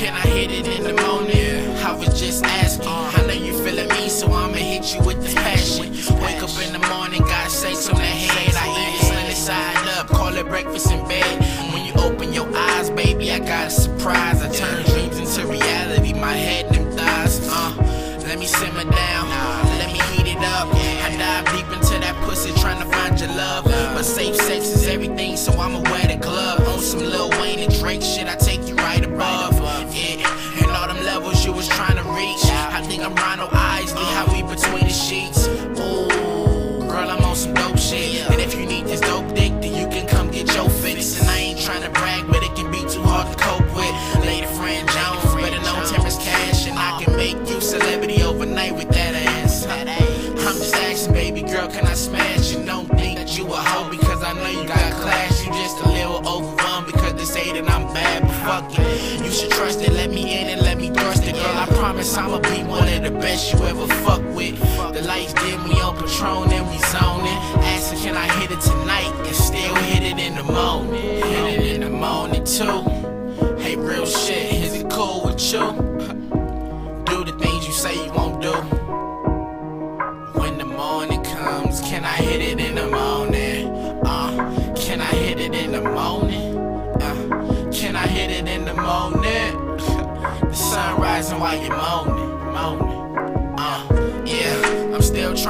Can I hit it in the morning? I was just asking. I know you feeling me, so I'ma hit you with the passion. Up in the morning, got sex on the head. I eat it sunny side up, call it breakfast in bed. When you open your eyes, baby, I got a surprise. I turn dreams into reality, my head and them thighs. Uh, let me simmer down, let me heat it up. I dive deep into that pussy, trying to find your love. But safe sex is everything, so I'ma wear shit. And if you need this dope dick, then you can come get your fix. And I ain't trying to brag, but it can be too hard to cope with. Lady friend Jones, better know Terrance Cash, and I can make you celebrity overnight with that ass. I'm just asking, baby girl, can I smash? You don't think that you a hoe because I know you got class. You just a little overwhelmed because they say that I'm bad, but fuck it. You should trust it, let me in and let me thrust it, girl. I promise I'ma be the best you ever fuck with. The lights dim, we on Patron and we zoning. Asking, can I hit it tonight and still hit it in the morning? Hit it in the morning too. Hey, real shit, is it cool with you? Do the things you say you won't do. When the morning comes, can I hit it in the morning? Uh, can I hit it in the morning? Uh, can I hit it in the morning? the sun rising while you're moaning.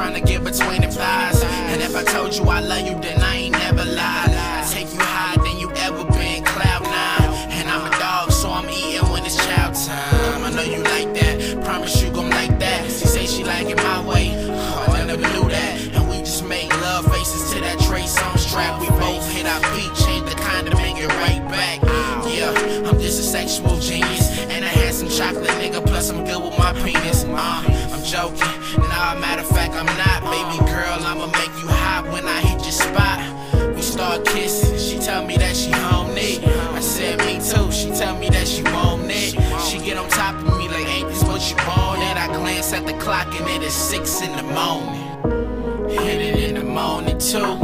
Trying to get between the thighs. And if I told you I love you, then I ain't never lied. I take you higher than you ever been, cloud nine. And I'm a dog, so I'm eating when it's chow time. I know you like that, promise you gon' like that. She say she like it my way, oh, I never knew that. And we just make love faces to that Trey Songz track. We both hit our feet, change the kind to make it right back. Yeah, I'm just a sexual genius. And a handsome chocolate nigga, plus I'm good with my penis. Uh, Joking. Nah, matter of fact, I'm not. Baby girl, I'ma make you hot when I hit your spot. We start kissing. She tell me that she home need. I said me too. She tell me that she want it. She get on top of me like, ain't this what you wanted? I glance at the clock and it is six in the morning. Hit it in the morning too.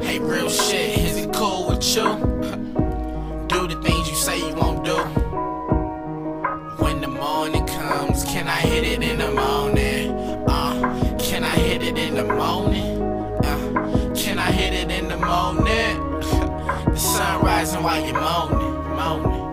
Hey, real shit, is it cool with you? Morning? Uh, can I hit it in the morning? the sun rising while you're moaning, moaning.